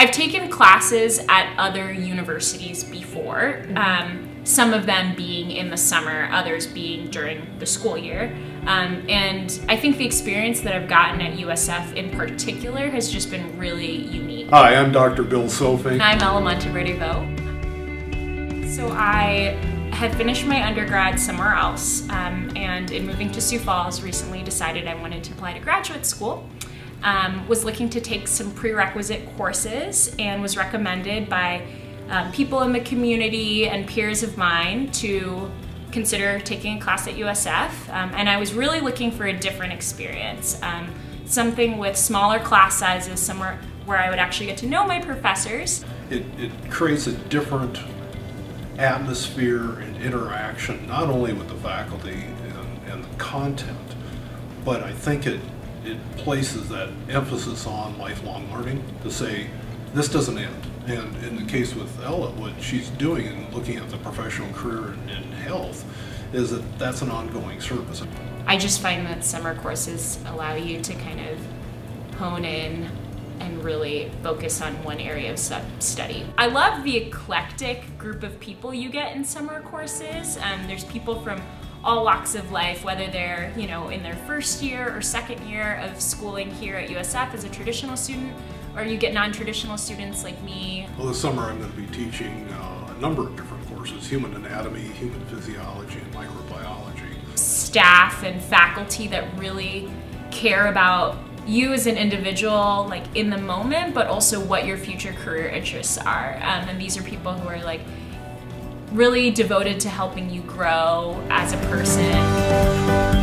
I've taken classes at other universities before, um, some of them being in the summer, others being during the school year. Um, and I think the experience that I've gotten at USF in particular has just been really unique. Hi, I'm Dr. Bill Sofing. I'm Ella Monteverde-Vo. So I had finished my undergrad somewhere else, um, and in moving to Sioux Falls, recently decided I wanted to apply to graduate school. Um, was looking to take some prerequisite courses and was recommended by um, people in the community and peers of mine to consider taking a class at USF. Um, and I was really looking for a different experience, um, something with smaller class sizes, somewhere where I would actually get to know my professors. It, it creates a different atmosphere and interaction, not only with the faculty and, and the content, but I think it it places that emphasis on lifelong learning to say this doesn't end. And in the case with Ella, what she's doing and looking at the professional career in, health is that that's an ongoing service. I just find that summer courses allow you to kind of hone in and really focus on one area of study. I love the eclectic group of people you get in summer courses. Um, there's people from all walks of life, whether they're you know in their first year or second year of schooling here at USF as a traditional student, or you get non-traditional students like me. Well, this summer I'm going to be teaching uh, a number of different courses: human anatomy, human physiology, and microbiology. Staff and faculty that really care about you as an individual, like in the moment, but also what your future career interests are. Um, and these are people who are like really devoted to helping you grow as a person.